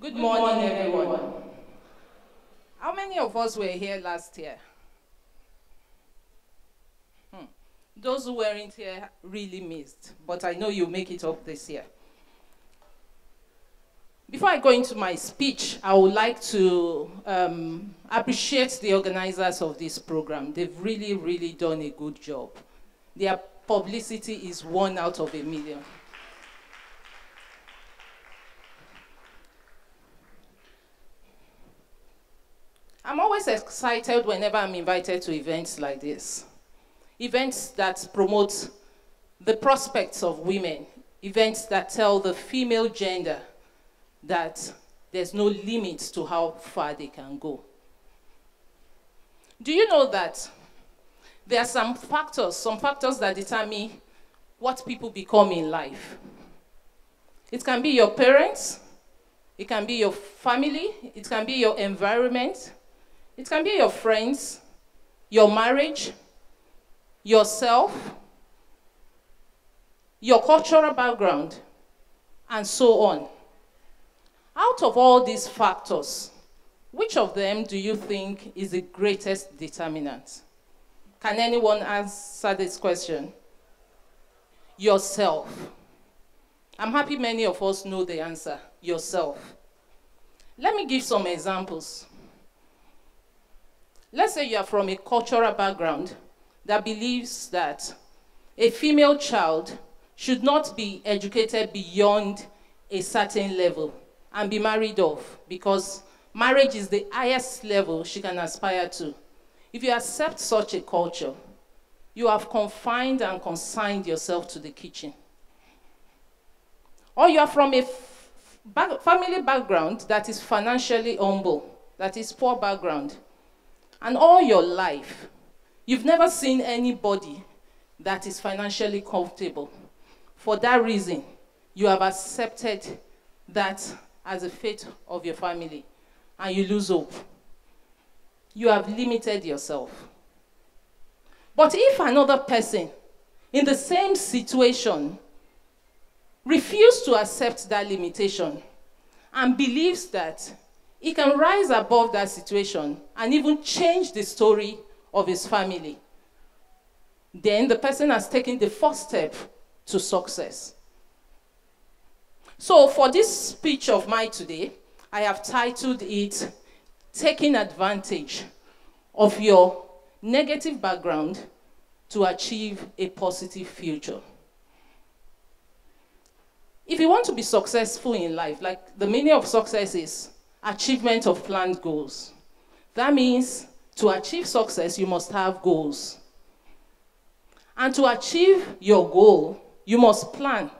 Good morning, everyone. How many of us were here last year? Hmm. Those who weren't here really missed, but I know you'll make it up this year. Before I go into my speech, I would like to um, appreciate the organizers of this program. They've really, really done a good job. Their publicity is one out of a million. I'm always excited whenever I'm invited to events like this. Events that promote the prospects of women, events that tell the female gender that there's no limit to how far they can go. Do you know that there are some factors, some factors that determine what people become in life? It can be your parents, it can be your family, it can be your environment, it can be your friends, your marriage, yourself, your cultural background, and so on. Out of all these factors, which of them do you think is the greatest determinant? Can anyone answer this question? Yourself. I'm happy many of us know the answer yourself. Let me give some examples. Let's say you are from a cultural background that believes that a female child should not be educated beyond a certain level and be married off because marriage is the highest level she can aspire to. If you accept such a culture, you have confined and consigned yourself to the kitchen. Or you are from a family background that is financially humble, that is poor background. And all your life, you've never seen anybody that is financially comfortable. For that reason, you have accepted that as a fate of your family and you lose hope. You have limited yourself. But if another person in the same situation refuses to accept that limitation and believes that he can rise above that situation and even change the story of his family. Then the person has taken the first step to success. So, for this speech of mine today, I have titled it Taking Advantage of Your Negative Background to Achieve a Positive Future. If you want to be successful in life, like the meaning of success is achievement of planned goals. That means to achieve success, you must have goals. And to achieve your goal, you must plan.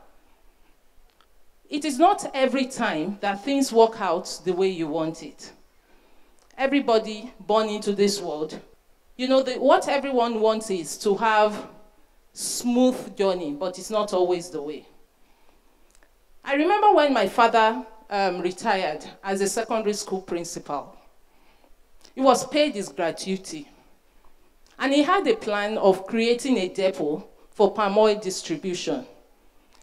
It is not every time that things work out the way you want it. Everybody born into this world, you know, the, what everyone wants is to have smooth journey, but it's not always the way. I remember when my father um, retired as a secondary school principal. He was paid his gratuity. And he had a plan of creating a depot for palm oil distribution.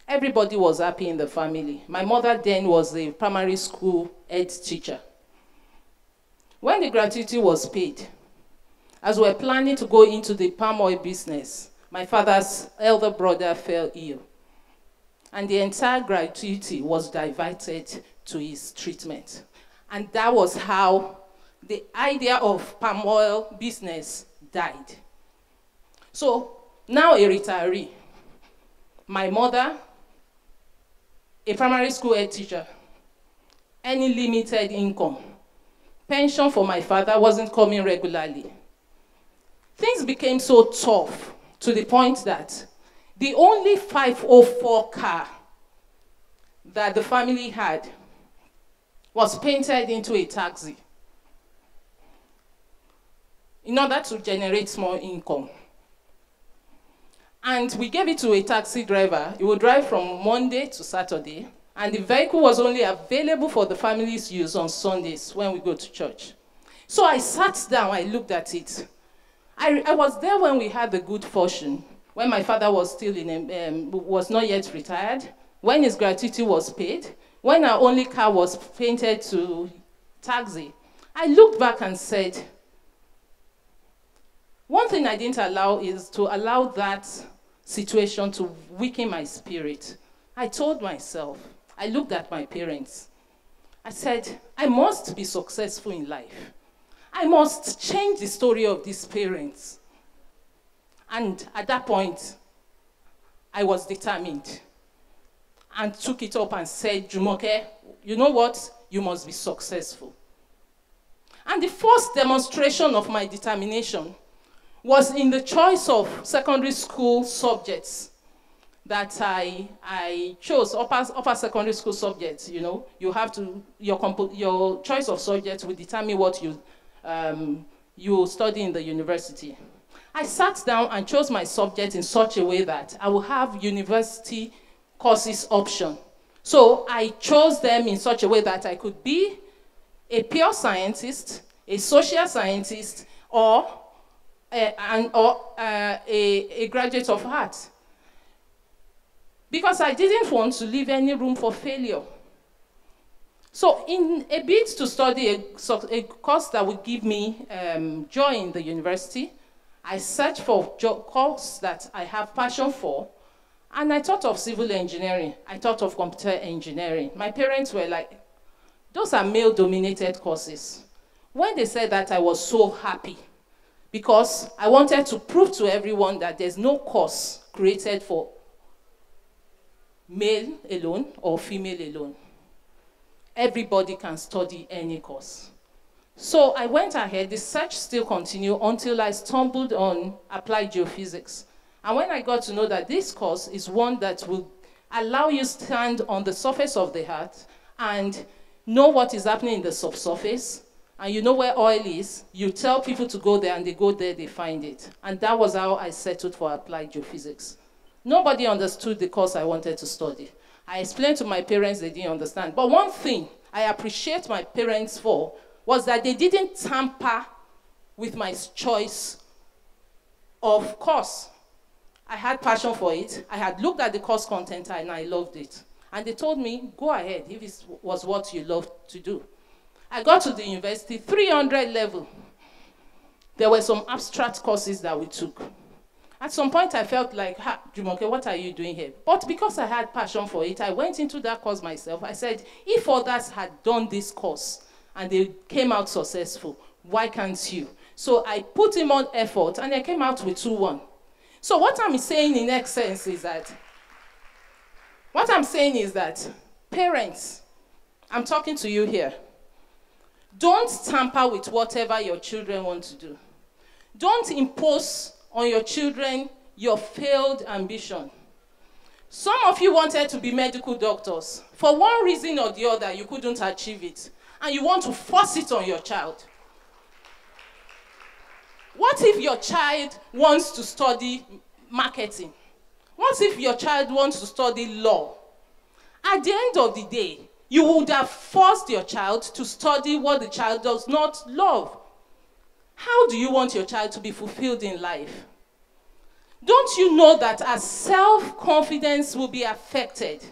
Everybody was happy in the family. My mother then was a primary school head teacher. When the gratuity was paid, as we were planning to go into the palm oil business, my father's elder brother fell ill. And the entire gratuity was diverted to his treatment. And that was how the idea of palm oil business died. So now a retiree, my mother, a primary school head teacher, any limited income, pension for my father wasn't coming regularly. Things became so tough to the point that the only 504 car that the family had was painted into a taxi in order to generate more income. And we gave it to a taxi driver. He would drive from Monday to Saturday, and the vehicle was only available for the family's use on Sundays when we go to church. So I sat down, I looked at it. I, I was there when we had the good fortune, when my father was still in, um, was not yet retired, when his gratuity was paid, when our only car was painted to taxi, I looked back and said, one thing I didn't allow is to allow that situation to weaken my spirit. I told myself, I looked at my parents. I said, I must be successful in life. I must change the story of these parents. And at that point, I was determined and took it up and said, Jumoke, you know what? You must be successful. And the first demonstration of my determination was in the choice of secondary school subjects that I, I chose, upper, upper secondary school subjects, you know. You have to, your, your choice of subjects will determine what you, um, you study in the university. I sat down and chose my subject in such a way that I will have university courses option. So I chose them in such a way that I could be a pure scientist, a social scientist, or, a, an, or uh, a, a graduate of art. Because I didn't want to leave any room for failure. So in a bid to study a, a course that would give me um, joy in the university, I searched for a course that I have passion for, and I thought of civil engineering. I thought of computer engineering. My parents were like, those are male-dominated courses. When they said that, I was so happy because I wanted to prove to everyone that there's no course created for male alone or female alone. Everybody can study any course. So I went ahead, the search still continued until I stumbled on applied geophysics. And when I got to know that this course is one that will allow you to stand on the surface of the earth and know what is happening in the subsurface, and you know where oil is, you tell people to go there and they go there, they find it. And that was how I settled for applied geophysics. Nobody understood the course I wanted to study. I explained to my parents, they didn't understand. But one thing I appreciate my parents for was that they didn't tamper with my choice of course. I had passion for it. I had looked at the course content and I loved it. And they told me, go ahead if it was what you loved to do. I got to the university, 300 level. There were some abstract courses that we took. At some point, I felt like, ha, Jumoke, what are you doing here? But because I had passion for it, I went into that course myself. I said, if others had done this course and they came out successful, why can't you? So I put in on effort and I came out with 2-1. So what I'm saying in essence is that, what I'm saying is that parents, I'm talking to you here, don't tamper with whatever your children want to do. Don't impose on your children your failed ambition. Some of you wanted to be medical doctors. For one reason or the other, you couldn't achieve it. And you want to force it on your child. What if your child wants to study marketing? What if your child wants to study law? At the end of the day, you would have forced your child to study what the child does not love. How do you want your child to be fulfilled in life? Don't you know that as self-confidence will be affected,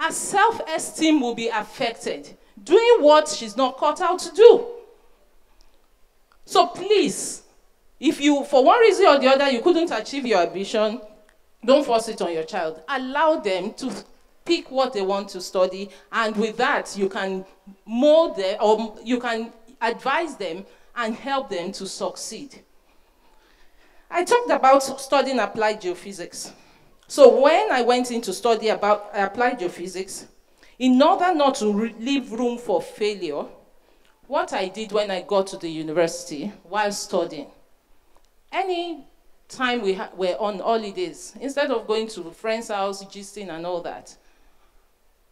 as self-esteem will be affected, doing what she's not cut out to do? So please, if you, for one reason or the other, you couldn't achieve your ambition, don't force it on your child. Allow them to pick what they want to study, and with that, you can mold them, or you can advise them and help them to succeed. I talked about studying applied geophysics. So when I went in to study about applied geophysics, in order not to leave room for failure, what I did when I got to the university while studying, any time we were on holidays, instead of going to friend's house, gisting and all that,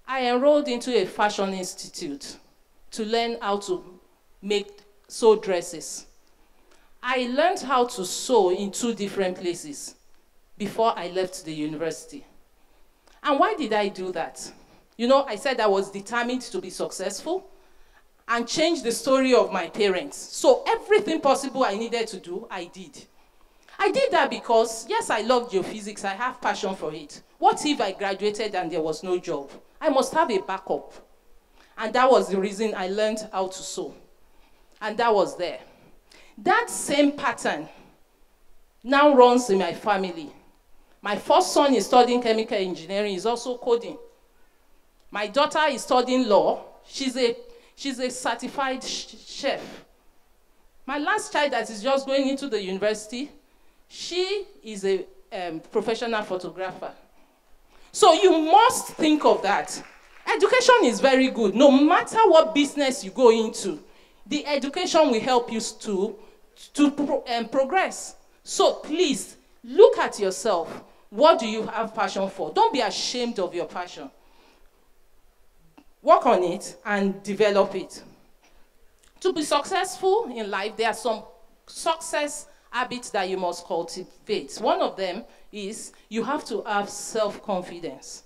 I enrolled into a fashion institute to learn how to make sew dresses. I learned how to sew in two different places before I left the university. And why did I do that? You know, I said I was determined to be successful and change the story of my parents. So everything possible I needed to do, I did. I did that because, yes, I love geophysics. I have passion for it. What if I graduated and there was no job? I must have a backup. And that was the reason I learned how to sew. And that was there. That same pattern now runs in my family. My first son is studying chemical engineering, he's also coding. My daughter is studying law. She's a, she's a certified sh chef. My last child that is just going into the university, she is a um, professional photographer. So you must think of that. Education is very good. No matter what business you go into, the education will help you to, to pro um, progress. So please, look at yourself. What do you have passion for? Don't be ashamed of your passion. Work on it and develop it. To be successful in life, there are some success habits that you must cultivate. One of them is you have to have self-confidence.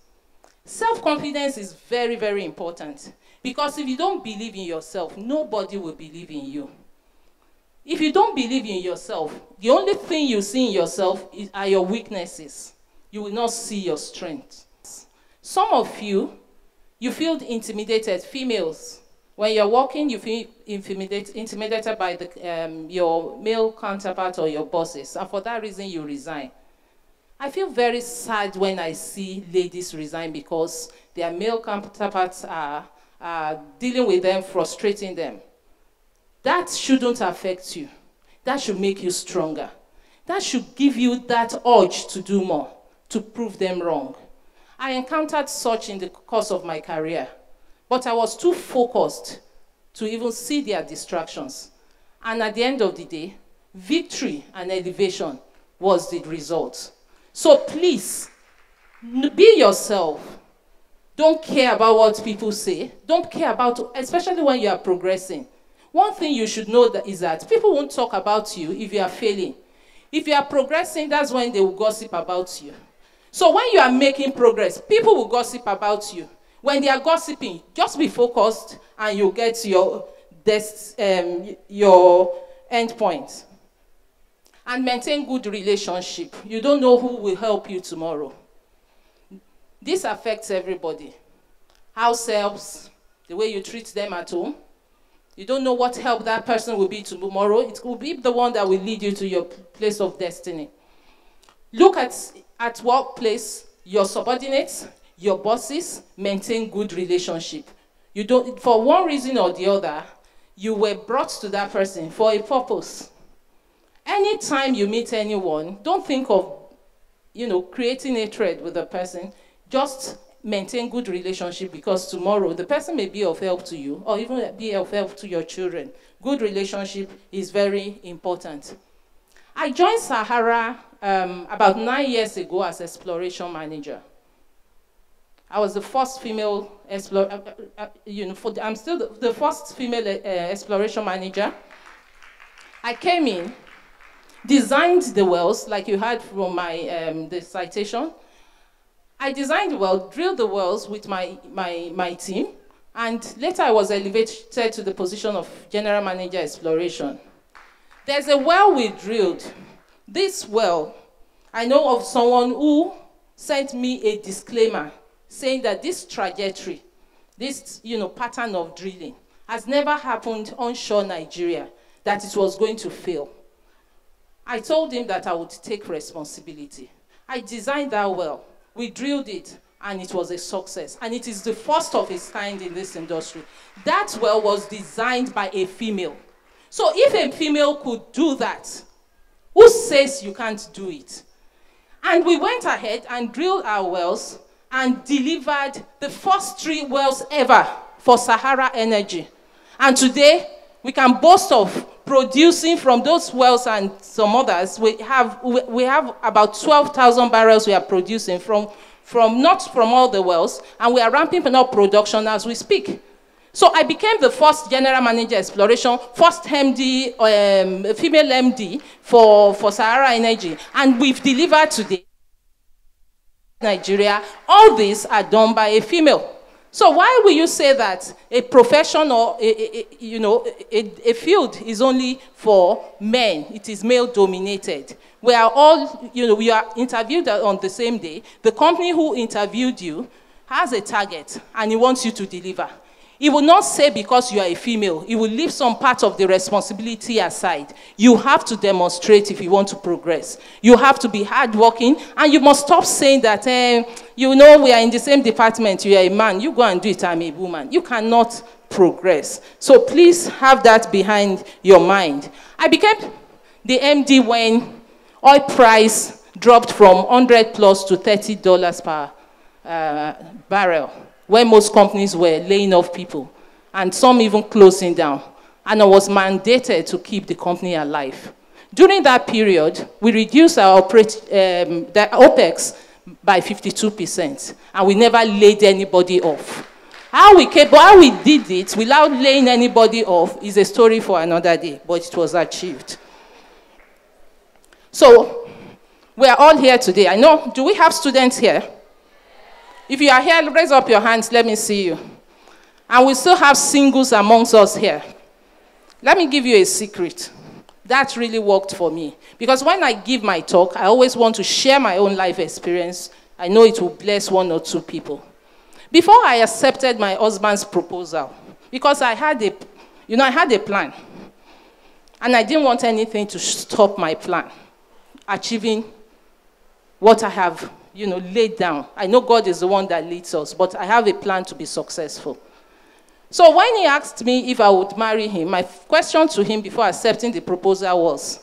Self-confidence is very, very important because if you don't believe in yourself, nobody will believe in you. If you don't believe in yourself, the only thing you see in yourself is, are your weaknesses. You will not see your strengths. Some of you, you feel intimidated, females. When you're walking, you feel intimidated, by the, um, your male counterpart or your bosses, and for that reason, you resign. I feel very sad when I see ladies resign because their male counterparts are, are dealing with them, frustrating them. That shouldn't affect you. That should make you stronger. That should give you that urge to do more, to prove them wrong. I encountered such in the course of my career, but I was too focused to even see their distractions. And at the end of the day, victory and elevation was the result. So please, be yourself. Don't care about what people say. Don't care about, especially when you are progressing. One thing you should know that is that people won't talk about you if you are failing. If you are progressing, that's when they will gossip about you. So when you are making progress, people will gossip about you. When they are gossiping, just be focused and you'll get your, um, your end point. And maintain good relationship. You don't know who will help you tomorrow. This affects everybody. House helps, the way you treat them at home, you don't know what help that person will be tomorrow. It will be the one that will lead you to your place of destiny. Look at, at workplace, your subordinates, your bosses, maintain good relationship. You don't, for one reason or the other, you were brought to that person for a purpose. Anytime you meet anyone, don't think of, you know, creating a thread with a person. Just maintain good relationship because tomorrow the person may be of help to you or even be of help to your children. Good relationship is very important. I joined Sahara um, about nine years ago as exploration manager. I was the first female explorer, uh, uh, uh, you know, I'm still the, the first female uh, exploration manager. I came in, designed the wells, like you heard from my um, the citation, I designed the well, drilled the wells with my, my, my team, and later I was elevated to the position of general manager exploration. There's a well we drilled. This well, I know of someone who sent me a disclaimer saying that this trajectory, this you know, pattern of drilling, has never happened onshore Nigeria, that it was going to fail. I told him that I would take responsibility. I designed that well. We drilled it and it was a success. And it is the first of its kind in this industry. That well was designed by a female. So if a female could do that, who says you can't do it? And we went ahead and drilled our wells and delivered the first three wells ever for Sahara Energy. And today, we can boast of producing from those wells and some others. We have, we have about 12,000 barrels we are producing from, from, not from all the wells, and we are ramping up production as we speak. So I became the first general manager exploration, first MD, um, female MD for, for Sahara Energy, and we've delivered today. Nigeria, all these are done by a female. So why will you say that a profession or a, a, a you know a, a, field is only for men? It is male dominated. We are all you know we are interviewed on the same day. The company who interviewed you has a target and he wants you to deliver. He will not say because you are a female, he will leave some part of the responsibility aside. You have to demonstrate if you want to progress. You have to be hardworking, and you must stop saying that, eh, you know, we are in the same department, you are a man, you go and do it, I'm a woman. You cannot progress. So please have that behind your mind. I became the MD when oil price dropped from 100 plus to $30 per uh, barrel where most companies were laying off people and some even closing down. And I was mandated to keep the company alive. During that period, we reduced our operate, um, OPEX by 52%, and we never laid anybody off. How we, kept, how we did it without laying anybody off is a story for another day, but it was achieved. So, we are all here today. I know, do we have students here? If you are here, raise up your hands. Let me see you. And we still have singles amongst us here. Let me give you a secret. That really worked for me. Because when I give my talk, I always want to share my own life experience. I know it will bless one or two people. Before I accepted my husband's proposal, because I had a, you know, I had a plan. And I didn't want anything to stop my plan, achieving what I have you know, laid down. I know God is the one that leads us, but I have a plan to be successful. So when he asked me if I would marry him, my question to him before accepting the proposal was,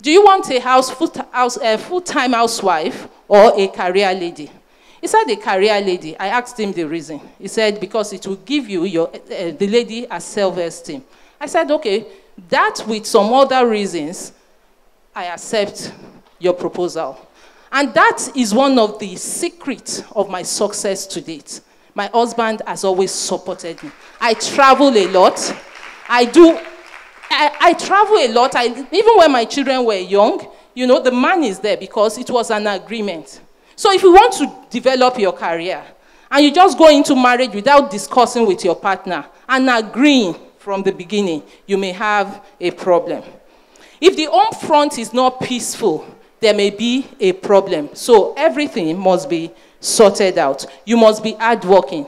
do you want a house, full, house, a full-time housewife or a career lady? He said a career lady. I asked him the reason. He said because it will give you your, uh, the lady a self-esteem. I said, okay, that with some other reasons, I accept your proposal. And that is one of the secrets of my success to date. My husband has always supported me. I travel a lot. I do, I, I travel a lot. I, even when my children were young, you know, the man is there because it was an agreement. So if you want to develop your career and you just go into marriage without discussing with your partner and agreeing from the beginning, you may have a problem. If the home front is not peaceful, there may be a problem. So everything must be sorted out. You must be hardworking.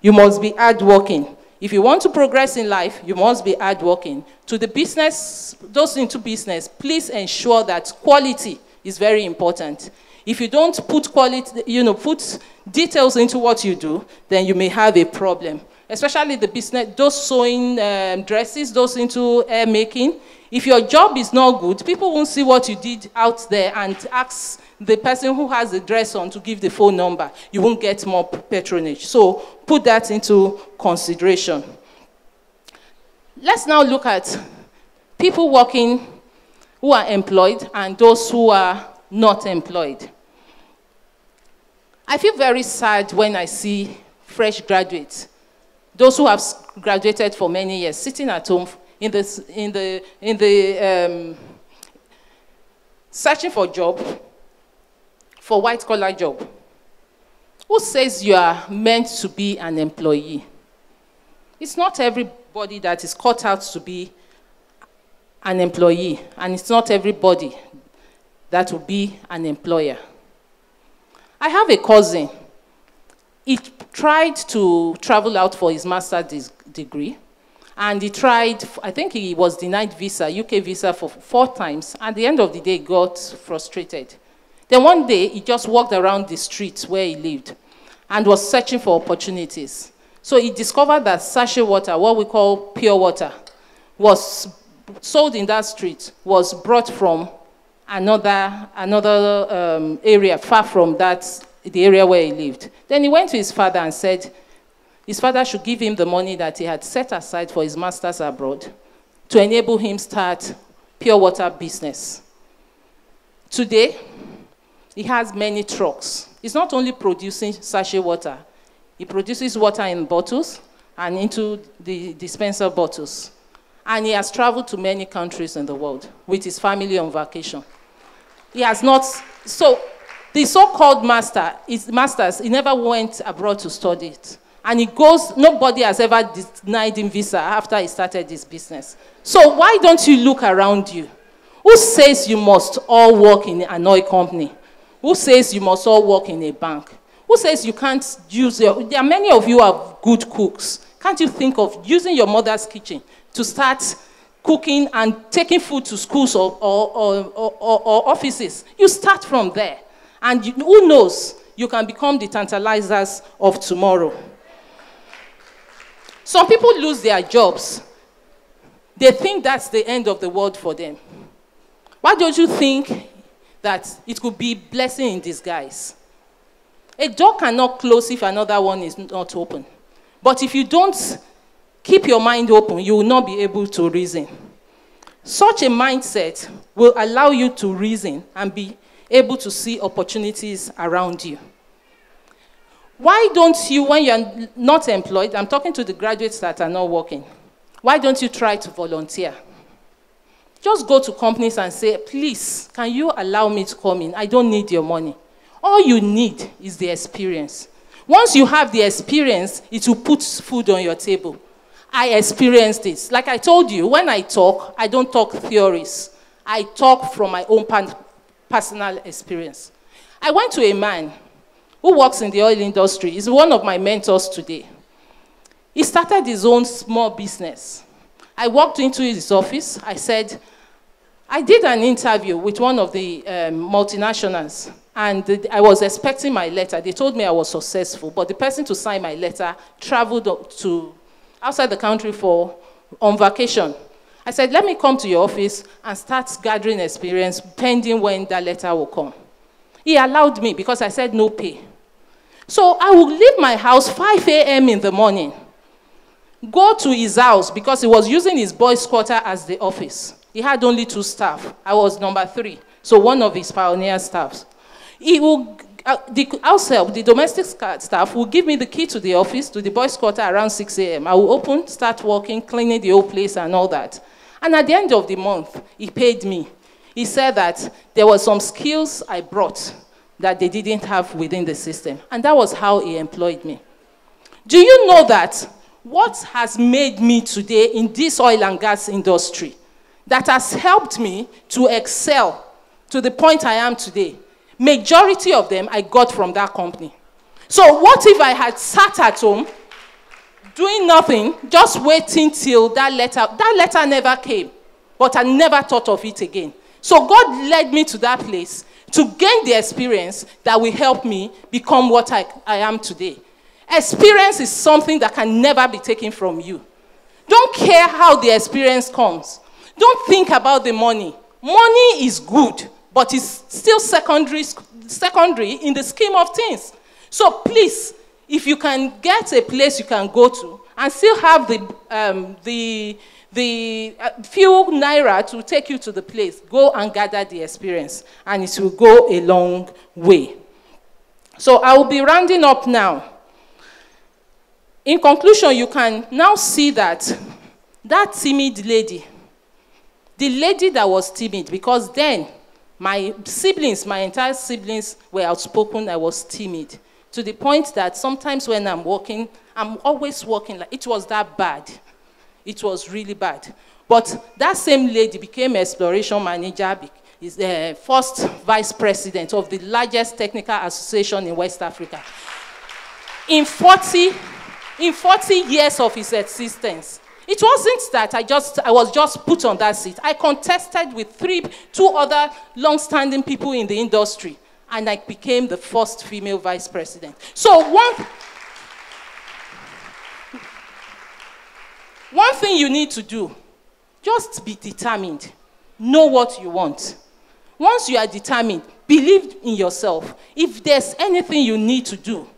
You must be hardworking. If you want to progress in life, you must be hardworking. To the business, those into business, please ensure that quality is very important. If you don't put quality, you know, put details into what you do, then you may have a problem. Especially the business, those sewing um, dresses, those into hair making. If your job is not good, people won't see what you did out there and ask the person who has the dress on to give the phone number. You won't get more patronage. So put that into consideration. Let's now look at people working who are employed and those who are not employed. I feel very sad when I see fresh graduates, those who have graduated for many years, sitting at home in the, in the, in the um, searching for job, for white collar job. Who says you are meant to be an employee? It's not everybody that is cut out to be an employee, and it's not everybody that will be an employer. I have a cousin. He tried to travel out for his master's degree, and he tried, I think he was denied visa, UK visa for four times. At the end of the day, got frustrated. Then one day, he just walked around the streets where he lived and was searching for opportunities. So he discovered that sachet water, what we call pure water, was sold in that street, was brought from another, another um, area far from that, the area where he lived. Then he went to his father and said, his father should give him the money that he had set aside for his masters abroad to enable him start pure water business. Today, he has many trucks. He's not only producing sachet water, he produces water in bottles and into the dispenser bottles. And he has traveled to many countries in the world with his family on vacation. He has not, so the so-called master, his masters, he never went abroad to study it. And he goes, nobody has ever denied him visa after he started his business. So why don't you look around you? Who says you must all work in an oil company? Who says you must all work in a bank? Who says you can't use your, there are many of you are good cooks, Can't you think of using your mother's kitchen to start cooking and taking food to schools or, or, or, or offices? You start from there. And you, who knows, you can become the tantalizers of tomorrow. Some people lose their jobs. They think that's the end of the world for them. Why don't you think that it could be blessing in disguise? A door cannot close if another one is not open. But if you don't keep your mind open, you will not be able to reason. Such a mindset will allow you to reason and be able to see opportunities around you. Why don't you, when you're not employed, I'm talking to the graduates that are not working, why don't you try to volunteer? Just go to companies and say, please, can you allow me to come in? I don't need your money. All you need is the experience. Once you have the experience, it will put food on your table. I experienced this. Like I told you, when I talk, I don't talk theories. I talk from my own personal experience. I went to a man who works in the oil industry. He's one of my mentors today. He started his own small business. I walked into his office. I said, I did an interview with one of the um, multinationals, and I was expecting my letter. They told me I was successful, but the person to sign my letter traveled to outside the country for on vacation. I said, let me come to your office and start gathering experience pending when that letter will come. He allowed me because I said no pay. So I would leave my house 5 a.m. in the morning, go to his house because he was using his boys' quarter as the office. He had only two staff. I was number three, so one of his pioneer staffs. He will, uh, the house help, the domestic staff will give me the key to the office, to the boys' quarter around 6 a.m. I will open, start working, cleaning the whole place and all that. And at the end of the month, he paid me. He said that there were some skills I brought that they didn't have within the system. And that was how he employed me. Do you know that what has made me today in this oil and gas industry, that has helped me to excel to the point I am today, majority of them I got from that company. So what if I had sat at home doing nothing, just waiting till that letter, that letter never came, but I never thought of it again. So God led me to that place to gain the experience that will help me become what I, I am today. Experience is something that can never be taken from you. Don't care how the experience comes. Don't think about the money. Money is good, but it's still secondary, secondary in the scheme of things. So please, if you can get a place you can go to and still have the, um, the the uh, few naira to take you to the place. Go and gather the experience, and it will go a long way. So I will be rounding up now. In conclusion, you can now see that that timid lady, the lady that was timid, because then my siblings, my entire siblings were outspoken, I was timid. To the point that sometimes when I'm walking, I'm always walking like it was that bad. It was really bad. But that same lady became exploration manager, is the first vice president of the largest technical association in West Africa. In 40, in 40 years of its existence, it wasn't that I just I was just put on that seat. I contested with three, two other long-standing people in the industry, and I became the first female vice president. So one One thing you need to do, just be determined. Know what you want. Once you are determined, believe in yourself. If there's anything you need to do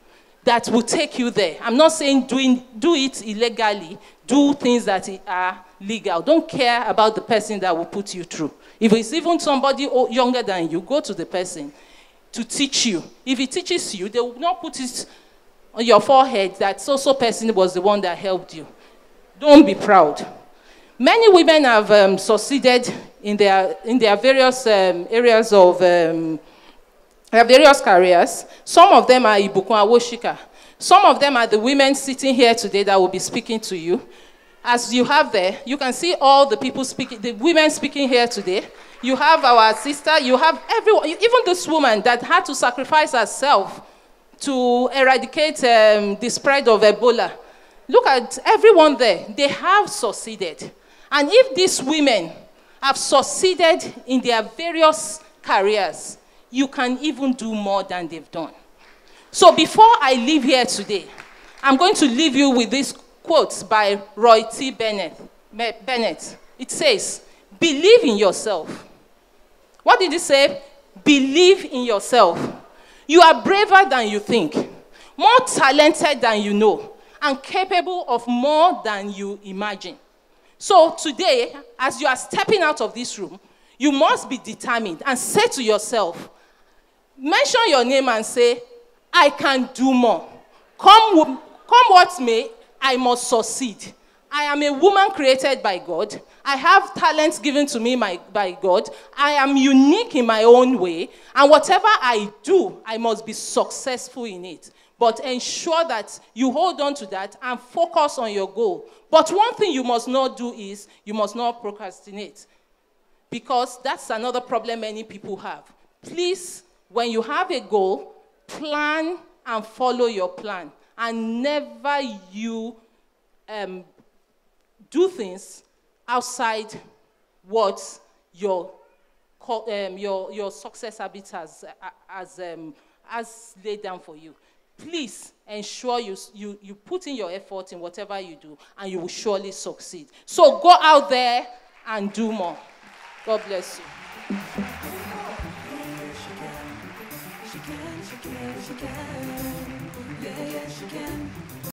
that will take you there, I'm not saying doing, do it illegally, do things that are legal. Don't care about the person that will put you through. If it's even somebody younger than you, go to the person to teach you. If he teaches you, they will not put it on your forehead that so-so person was the one that helped you. Don't be proud. Many women have um, succeeded in their, in their various um, areas of um, their various careers. Some of them are Ibukun Awosika. Some of them are the women sitting here today that will be speaking to you. As you have there, you can see all the people speaking, the women speaking here today. You have our sister, you have everyone, even this woman that had to sacrifice herself to eradicate um, the spread of Ebola look at everyone there. They have succeeded. And if these women have succeeded in their various careers, you can even do more than they've done. So before I leave here today, I'm going to leave you with this quote by Roy T. Bennett. Bennett. It says, Believe in yourself. What did he say? Believe in yourself. You are braver than you think, more talented than you know, and capable of more than you imagine. So today, as you are stepping out of this room, you must be determined and say to yourself, mention your name and say, I can do more. Come, come what may, I must succeed. I am a woman created by God. I have talents given to me my, by God. I am unique in my own way. And whatever I do, I must be successful in it. But ensure that you hold on to that and focus on your goal. But one thing you must not do is you must not procrastinate. Because that's another problem many people have. Please, when you have a goal, plan and follow your plan. And never you um, do things outside what your, um, your, your success habit has, has, um, has laid down for you. Please ensure you, you, you put in your effort in whatever you do, and you will surely succeed. So go out there and do more. God bless you. She can, she can, she can. Yeah, yeah, she can.